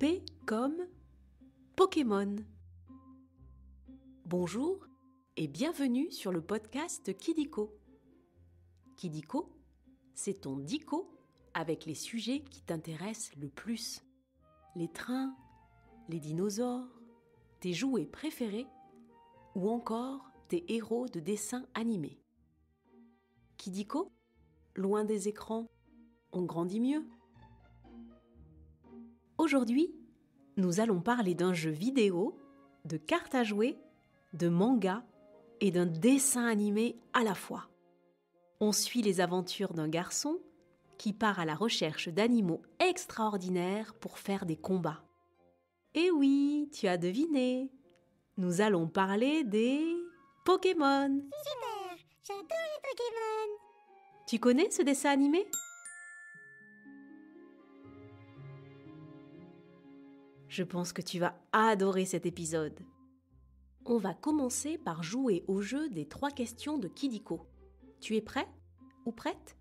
P comme Pokémon. Bonjour et bienvenue sur le podcast Kidiko. Kidiko, c'est ton dico avec les sujets qui t'intéressent le plus. Les trains, les dinosaures, tes jouets préférés ou encore tes héros de dessins animés. Kidiko, loin des écrans, on grandit mieux. Aujourd'hui, nous allons parler d'un jeu vidéo, de cartes à jouer, de manga et d'un dessin animé à la fois. On suit les aventures d'un garçon qui part à la recherche d'animaux extraordinaires pour faire des combats. Eh oui, tu as deviné. Nous allons parler des Pokémon. Super J'adore les Pokémon Tu connais ce dessin animé? Je pense que tu vas adorer cet épisode. On va commencer par jouer au jeu des trois questions de Kidiko. Tu es prêt ou prête?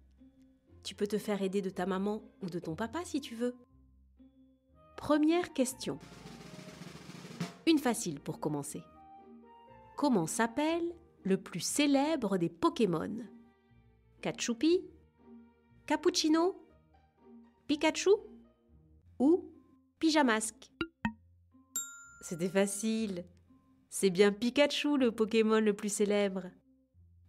Tu peux te faire aider de ta maman ou de ton papa si tu veux. Première question. Une facile pour commencer. Comment s'appelle le plus célèbre des Pokémon? Kachupi? Cappuccino? Pikachu? Ou Pyjamasque C'était facile. C'est bien Pikachu le Pokémon le plus célèbre.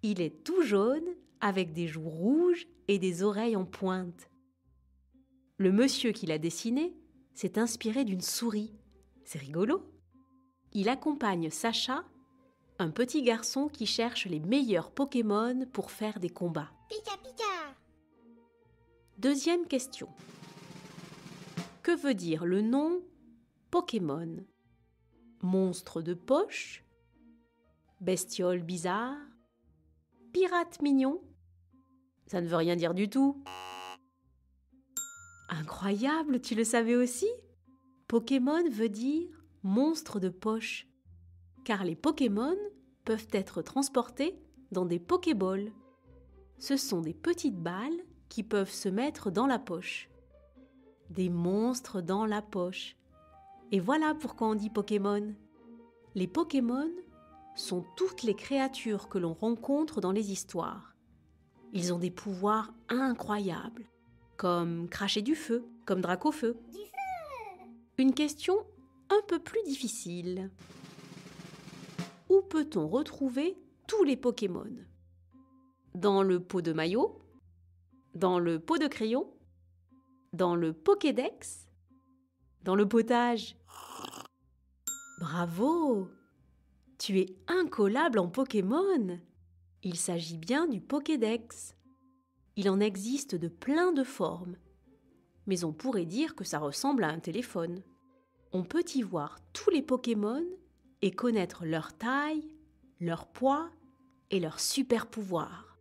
Il est tout jaune avec des joues rouges et des oreilles en pointe. Le monsieur qui l'a dessiné s'est inspiré d'une souris. C'est rigolo. Il accompagne Sacha, un petit garçon qui cherche les meilleurs Pokémon pour faire des combats. Pika Pika Deuxième question. Que veut dire le nom Pokémon? Monstre de poche Bestiole bizarre Pirate mignon Ça ne veut rien dire du tout. Incroyable, tu le savais aussi? Pokémon veut dire monstre de poche, car les Pokémon peuvent être transportés dans des Pokéballs. Ce sont des petites balles qui peuvent se mettre dans la poche. Des monstres dans la poche. Et voilà pourquoi on dit Pokémon. Les Pokémon sont toutes les créatures que l'on rencontre dans les histoires. Ils ont des pouvoirs incroyables, comme cracher du feu, comme Dracofeu. Du feu Une question un peu plus difficile. Où peut-on retrouver tous les Pokémon? Dans le pot de maillot? Dans le pot de crayon? Dans le Pokédex? Dans le potage? Bravo Tu es incollable en Pokémon Il s'agit bien du Pokédex. Il en existe de plein de formes, mais on pourrait dire que ça ressemble à un téléphone. On peut y voir tous les Pokémon et connaître leur taille, leur poids et leurs super pouvoirs.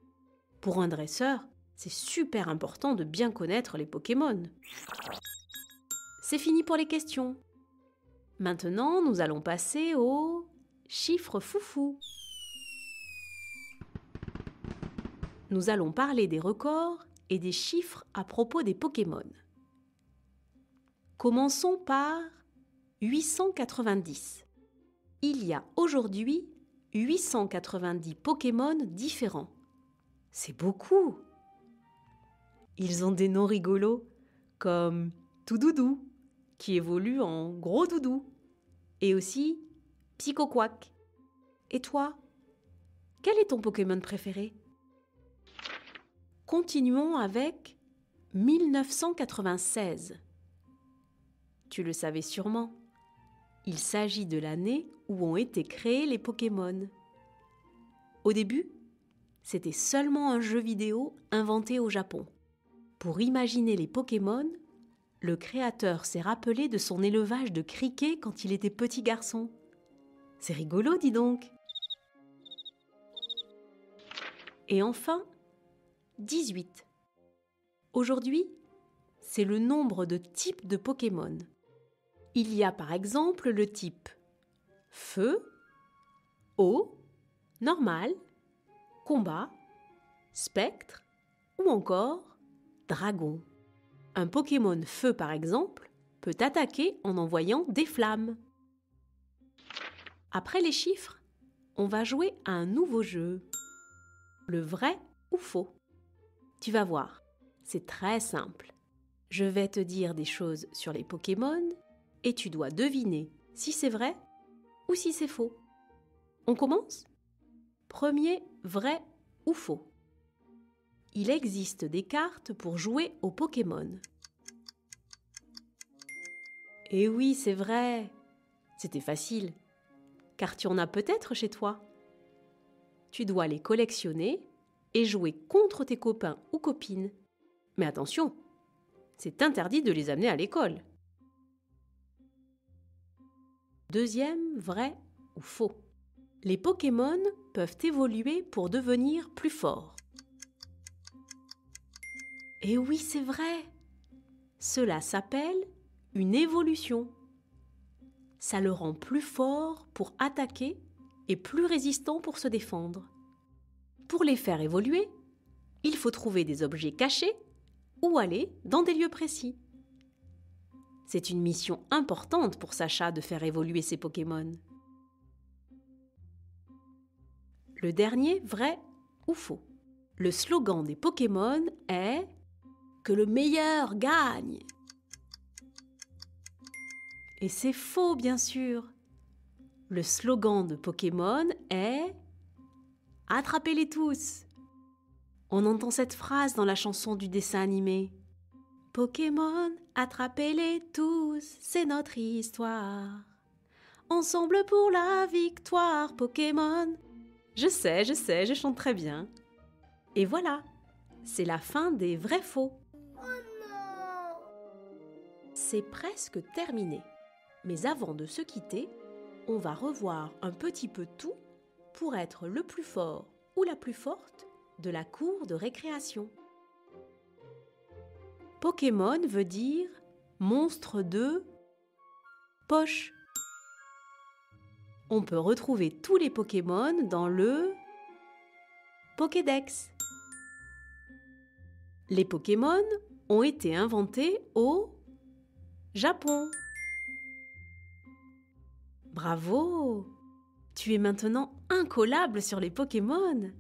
Pour un dresseur, c'est super important de bien connaître les Pokémon. C'est fini pour les questions. Maintenant, nous allons passer aux chiffres foufou. Nous allons parler des records et des chiffres à propos des Pokémon. Commençons par 890. Il y a aujourd'hui 890 Pokémon différents. C'est beaucoup. Ils ont des noms rigolos comme Toudoudou, qui évolue en Gros Doudou, et aussi Psychoquack. Et toi Quel est ton Pokémon préféré? Continuons avec 1996. Tu le savais sûrement. Il s'agit de l'année où ont été créés les Pokémon. Au début, c'était seulement un jeu vidéo inventé au Japon. Pour imaginer les Pokémon, le créateur s'est rappelé de son élevage de criquets quand il était petit garçon. C'est rigolo, dis donc. Et enfin, 18. Aujourd'hui, c'est le nombre de types de Pokémon. Il y a par exemple le type feu, eau, normal, combat, spectre ou encore dragon. Un Pokémon feu par exemple peut attaquer en envoyant des flammes. Après les chiffres, on va jouer à un nouveau jeu. Le vrai ou faux? Tu vas voir, c'est très simple. Je vais te dire des choses sur les Pokémon et tu dois deviner si c'est vrai ou si c'est faux. On commence? Premier, vrai ou faux? Il existe des cartes pour jouer aux Pokémon. Eh oui, c'est vrai. C'était facile, car tu en as peut-être chez toi. Tu dois les collectionner et jouer contre tes copains ou copines. Mais attention, c'est interdit de les amener à l'école. Deuxième, vrai ou faux Les Pokémon peuvent évoluer pour devenir plus forts. Et oui, c'est vrai. Cela s'appelle une évolution. Ça le rend plus fort pour attaquer et plus résistant pour se défendre. Pour les faire évoluer, il faut trouver des objets cachés ou aller dans des lieux précis. C'est une mission importante pour Sacha de faire évoluer ses Pokémon. Le dernier, vrai ou faux Le slogan des Pokémon est Le meilleur gagne. Et c'est faux, bien sûr. Le slogan de Pokémon est Attrapez-les tous. On entend cette phrase dans la chanson du dessin animé. Pokémon, attrapez-les tous, c'est notre histoire. Ensemble pour la victoire, Pokémon. Je sais, je sais, je chante très bien. Et voilà, c'est la fin des vrais faux. C'est presque terminé. Mais avant de se quitter, on va revoir un petit peu tout pour être le plus fort ou la plus forte de la cour de récréation. Pokémon veut dire monstre de poche. On peut retrouver tous les Pokémon dans le Pokédex. Les Pokémon ont été inventés au Japon. Bravo Tu es maintenant incollable sur les Pokémon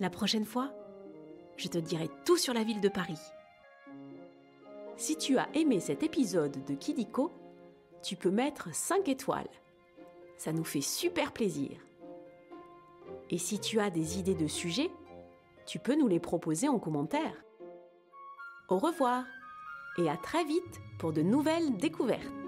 La prochaine fois, je te dirai tout sur la ville de Paris. Si tu as aimé cet épisode de Kidiko, tu peux mettre 5 étoiles. Ça nous fait super plaisir. Et si tu as des idées de sujets, tu peux nous les proposer en commentaire. Au revoir et à très vite pour de nouvelles découvertes.